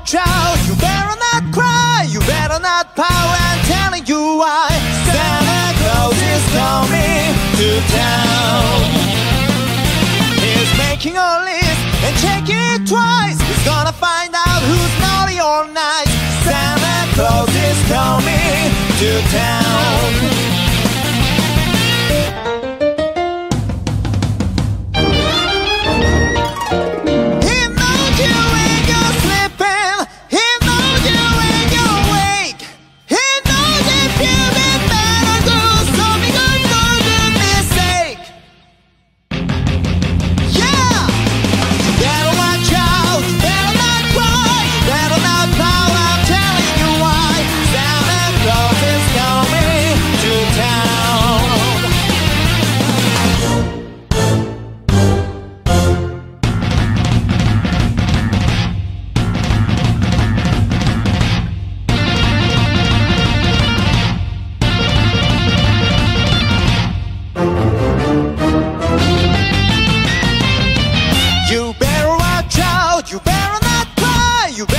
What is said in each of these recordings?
watch out. You better not cry, you better not pout. I'm telling you why. Santa Claus is coming to town. He's making a list and checking it twice. He's gonna find out who's naughty or nice. Santa Claus is coming to town.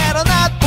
better not